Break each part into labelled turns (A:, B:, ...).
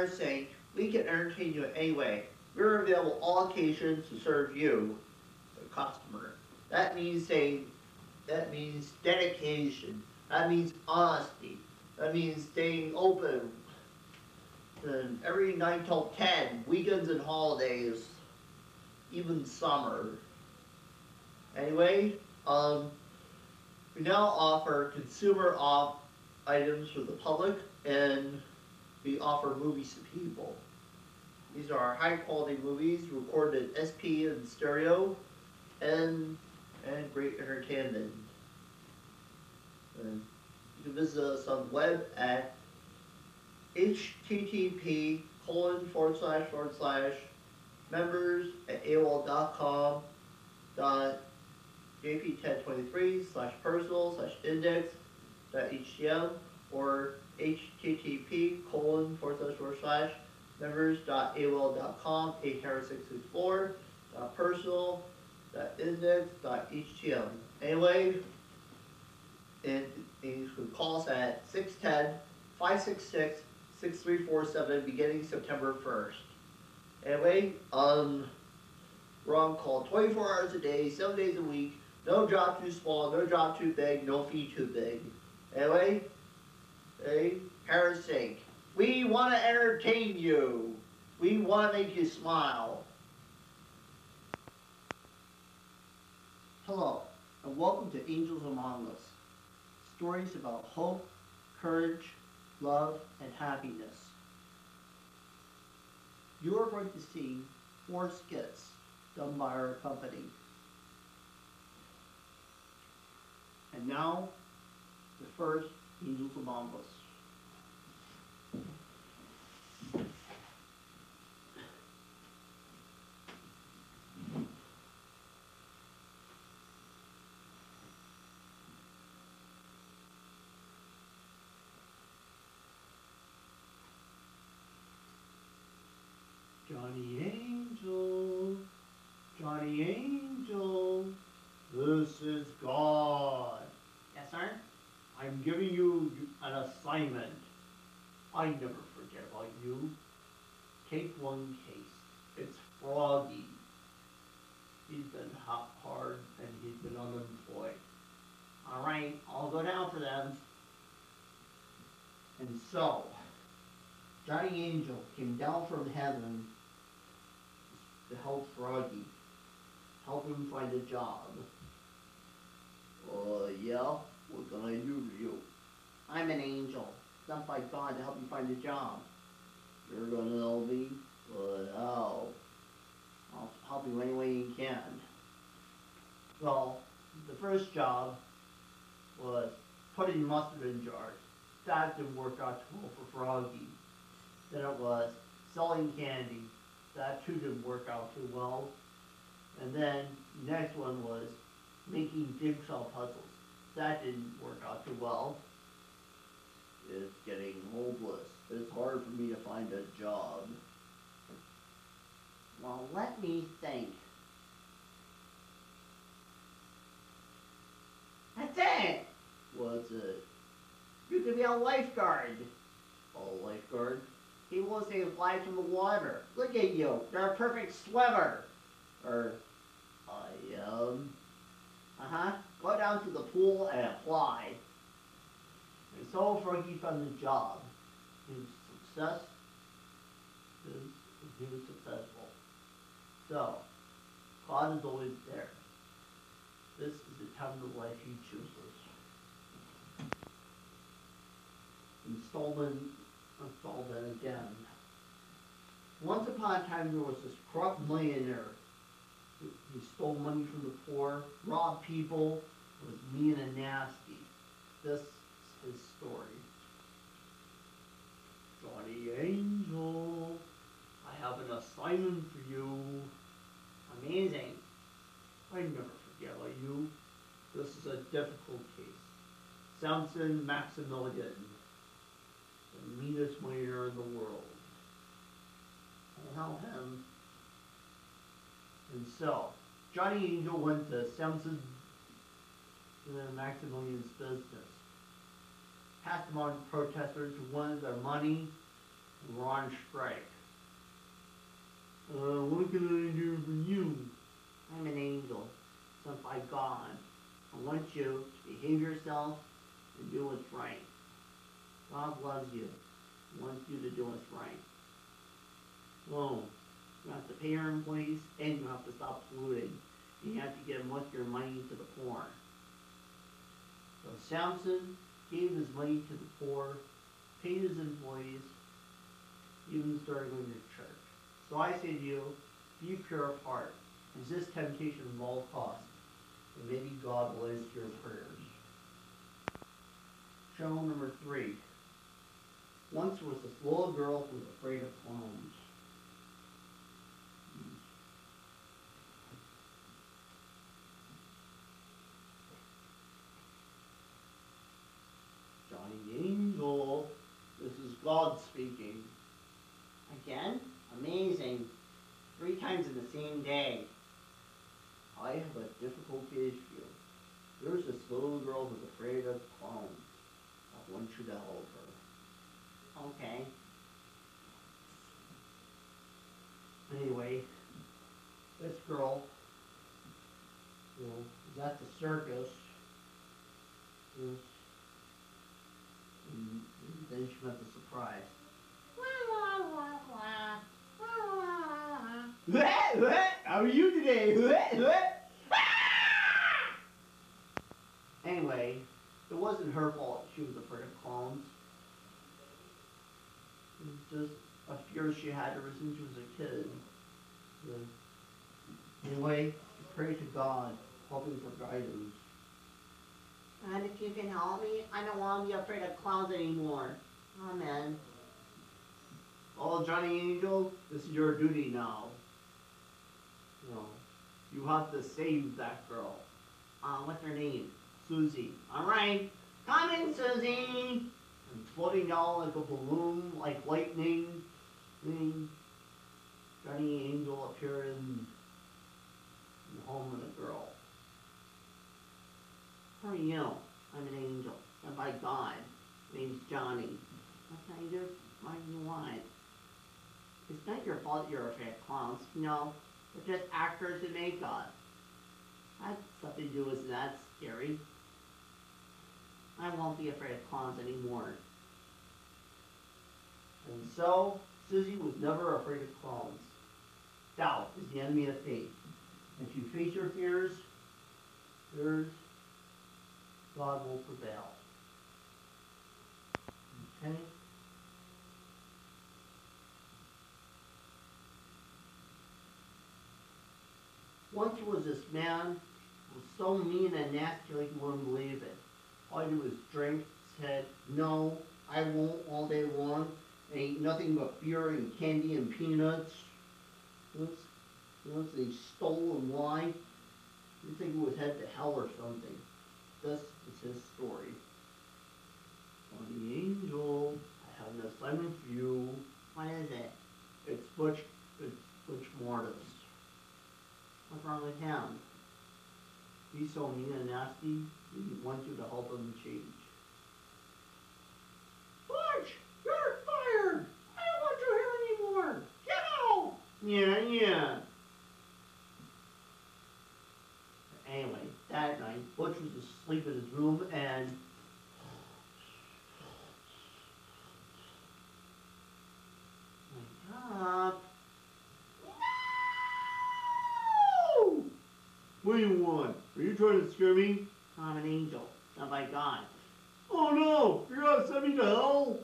A: Harris Inc., we can entertain you in any way. We're available all occasions to serve you, the customer. That means saying, that means dedication, that means honesty, that means staying open. And every nine till ten, weekends and holidays, even summer. Anyway, um, we now offer consumer off items for the public and we offer movies to people. These are high quality movies recorded in SP and stereo and and great entertainment. And you can visit us on the web at http colon forward slash forward slash members at AOL.com dot jp1023 slash personal slash index dot htm or http colon forward slash forward slash members dot AOL dot com eight hundred six six four dot personal dot index dot htm. Anyway, and, you can call us at 610 566 6347 beginning September 1st. Anyway, um, we're on call 24 hours a day, 7 days a week. No job too small, no job too big, no fee too big. Anyway, Harris Inc. We want to entertain you. We want to make you smile. Hello, and welcome to Angels Among Us. Stories about hope, courage, love, and happiness. You are going to see four skits done by our company. And now, the first Angels Among Us. Johnny Angel, Johnny Angel, this is God. Yes, sir? I'm giving you an assignment. I never forget about you. Take one case. It's Froggy. He's been hot hard and he's been unemployed. All right, I'll go down for them. And so, Johnny Angel came down from heaven to help Froggy, help him find a job. Uh, yeah? What can I do for you? I'm an angel, sent by God to help you find a job. You're gonna help me? But how? Oh. I'll help you any way you can. Well, the first job was putting mustard in jars. That didn't work out too well for Froggy. Then it was selling candy. That too didn't work out too well. And then next one was making jigsaw puzzles. That didn't work out too well. It's getting hopeless. It's hard for me to find a job. Well, let me think. That's it. What's it? You could be a lifeguard. A lifeguard? He will save lives from the water. Look at you. You're a perfect swimmer. Or, I am. Uh-huh. Go down to the pool and apply. And so Frankie found a job. His success is he was successful. So, God is always there. This is the time of life he chooses. Installment, installment again. Once upon a time, there was this corrupt millionaire. He he stole money from the poor, robbed people, was mean and nasty. This is his story. Johnny Angel, I have an assignment for you. Amazing. I never forget you. This is a difficult case. Samson Maximilian, the meanest millionaire in the world. I'll help him. So, Johnny Angel went to Samson Maximilian's business. Him protesters who wanted their money and we're on strike. Uh, what can I do for you? I'm an angel, sent by God. I want you to behave yourself and do what's right. God loves you, wants you to do what's right. Oh, you have to pay your employees and you have to stop polluting. You have to give most of your money to the poor. So Samson gave his money to the poor, paid his employees, even started going to church. So I say to you, be pure of heart. Resist temptation at all costs, and maybe God will answer your prayers. Show number three. Once there was this little girl who was afraid of clowns. Johnny Angel, this is God speaking. Again? Amazing. Three times in the same day. I have a difficult case for you. There's this little girl who's afraid of clowns. I want you to help her. Okay. Anyway, this girl, you know, is the circus. And then she met the surprise. What? What? How are you today? What? What? Anyway, it wasn't her fault she was afraid of clowns. It was just a fear she had ever since she was a kid. Anyway, pray to God, hoping for guidance. And if you can help me, I don't want to be afraid of clowns anymore. Amen. Oh, Johnny Angel, this is your duty now. No. You have to save that girl. Uh, what's her name? Susie. Alright. Coming, Susie! And floating down like a balloon, like lightning. Johnny Angel appeared in, in the home of the girl. How are you? I'm an angel. And by God. Name's Johnny. What can I do? What do you want? It's not your fault you're afraid of clowns. No, they're just actors in makeup. That's something to do with that scary. I won't be afraid of clowns anymore. And so, Susie was never afraid of clowns. Doubt is the enemy of faith. And if you face your fears, fears, God will prevail. Okay? Once was this man was so mean and nasty like you wouldn't believe it. All he did was drink, said, no, I won't all day long, and ate nothing but beer and candy and peanuts. Once, once they stole and lied. You think he was headed to hell or something. This is his story. Johnny Angel, I have an assignment for you. What is it? It's Butch, it's Butch Mortis. What's wrong with him? He's so mean and nasty, he wants you to help him change. Butch, you're fired! I don't want you here anymore! Get out! Yeah, yeah. Anyway, that night, Butch was asleep in his room and up. No! What do you want? Are you trying to scare me? I'm an angel, oh, sent by God. Oh no! You're gonna send me to hell?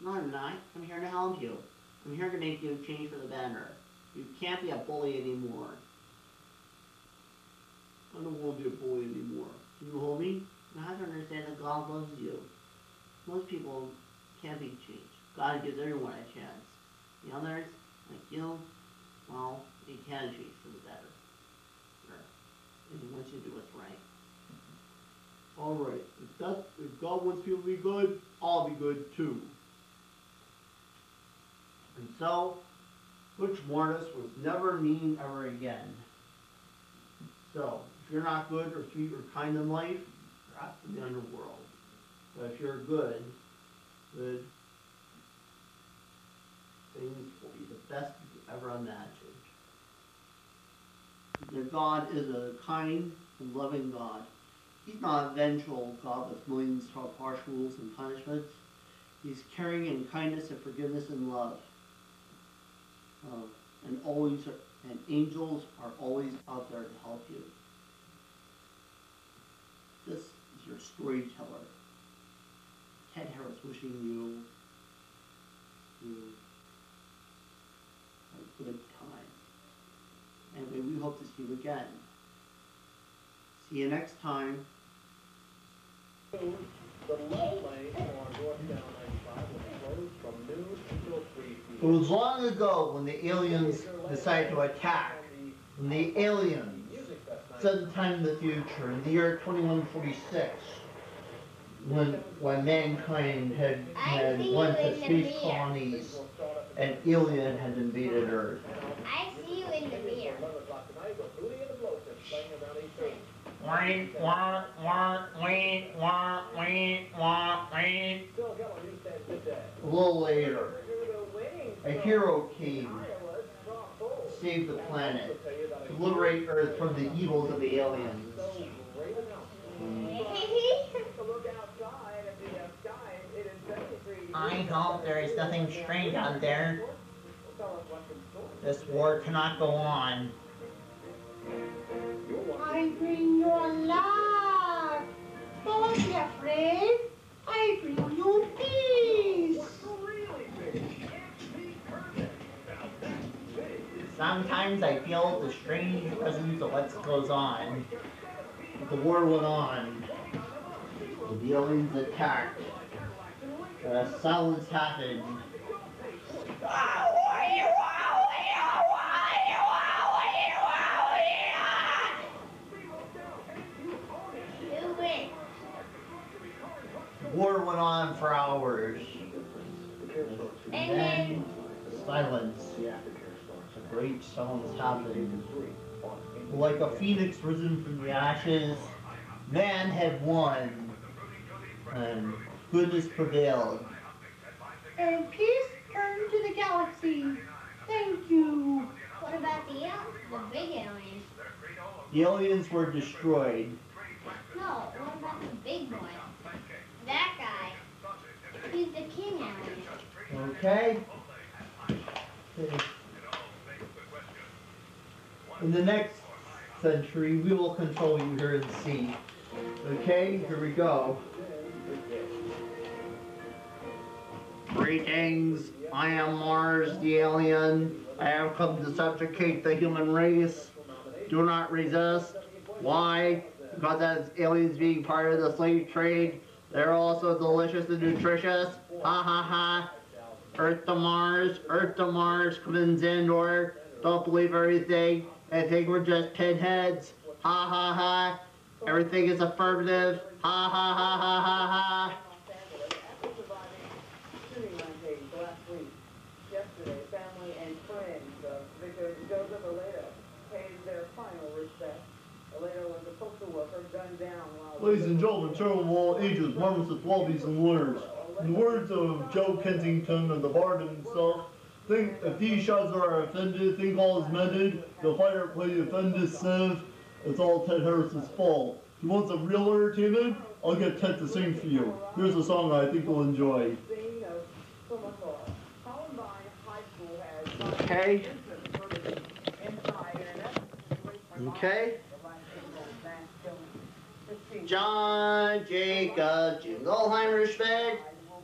A: No, I'm not. I'm here to help you. I'm here to make you change for the better. You can't be a bully anymore. I don't want to be a bully anymore. Can you hold me? I have to understand that God loves you. Most people can't be changed. God gives everyone a chance. The others, like you, well, they can change for the better. And he wants you to do what's right. Alright, if that, if God wants people to be good, I'll be good too. And so, Butch Mortis was never mean ever again. So, if you're not good or sweet or kind in life, you're out in the underworld. But if you're good, good, things will be the best you
B: ever imagined. Their God is a kind and loving God. He's not a vengeful God with millions of harsh rules and punishments. He's caring in kindness and forgiveness and love. Uh, and always, and angels are always out there to help you. This is your storyteller. Ted Harris wishing you, you a good time. Anyway, we hope to see you again. See you next time.
C: The low lane on northbound ninety-five will closed from noon until three
A: It was long ago when the aliens decided to attack. When the aliens,
C: Music Fest night.
A: sometime in the future, in the year 2146, when when mankind had had went to space colonies
C: Will start
A: and alien had invaded Earth.
D: I see you in the mirror.
C: eleven o'clock tonight with Hootie and the Blowfish playing around eight thirty.
E: Wait, wah, wah, wait, wah, wait, wah, wait.
C: Phil Geller, News Stand, good day.
A: A little later, a hero came
C: Iowa's Rob Cole.
A: to save the planet,
C: Will tell you about a
A: to liberate Earth from the evils of the aliens.
E: I hope there is nothing strange out there.
C: Tell us what's in store.
E: This war cannot go on.
F: I bring you love. Don't be afraid. I bring you peace.
E: Sometimes I feel the strange presence of what goes on.
A: The war went on. The aliens attacked. Uh, silence happened. The war went on for hours. And then silence. A great silence happened. Like a phoenix risen from the ashes, man had won. And goodness prevailed.
F: And peace turned to the galaxy. Thank you.
D: What about the al- the big alien?
A: The aliens were destroyed.
D: No, what about the big one? That guy. He's the king alien.
A: Okay? Okay. In the next century, we will control you here in sea. Okay, here we go. Greetings, I am Mars the alien. I have come to subjugate the human race. Do not resist. Why? Because as aliens being part of the slave trade, they're also delicious and nutritious. Ha ha ha. Earth to Mars, Earth to Mars, come in Xandor. Don't believe everything. They think we're just pinheads. Ha ha ha. Everything is affirmative. Ha ha ha ha ha ha.
G: Ladies and gentlemen, children of all ages, with wallabies and lawyers. In the words of Joe Kensington of the Bard himself, think if these shots are offended, think all is mended, the fighter play offended sieve, it's all Ted Harris's fault. If you want some real entertainment, I'll get Ted to sing for you. Here's a song I think you'll enjoy.
A: Okay. Okay. John Jacob Jingleheimer Schmidt.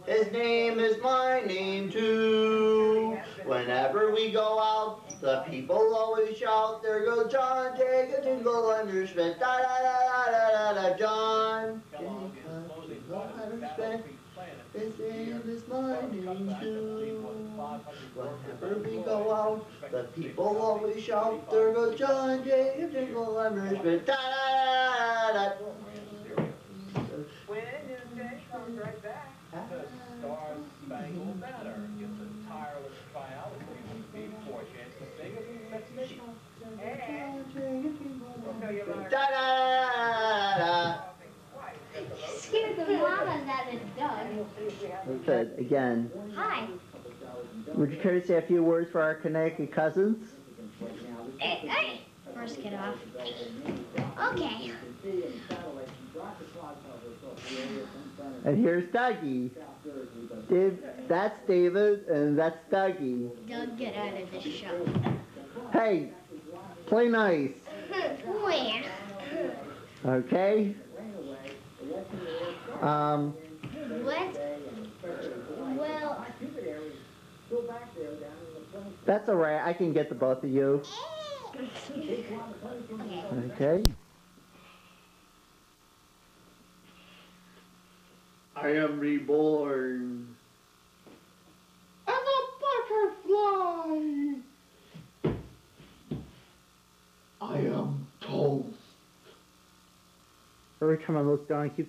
A: His name is my name too. Whenever we go out, the people always shout, there goes John Jacob Jingleheimer Schmidt. Da da da da da da da. John. His name is my name too. Whenever we go out, the people always shout, there goes John Jacob Jingleheimer Schmidt. Da da da da da.
H: When Newsday comes right back.
C: The Star Spangled Banner gets a tireless to sing.
H: And.
D: Scared the mamas out of Doug.
A: Okay, again.
D: Hi.
A: Would you care to say a few words for our Connecticut cousins?
D: Hey, hey. First get off. Okay.
A: And here's Dougie. Dave, that's David, and that's Dougie.
D: Don't get out of the show.
A: Hey, play nice, okay? Um,
D: What? Well,
A: that's all right. I can get the both of you.
D: okay.
A: Okay. I am reborn.
F: I'm a butterfly.
G: I am toast.
A: Every time I look down, I keep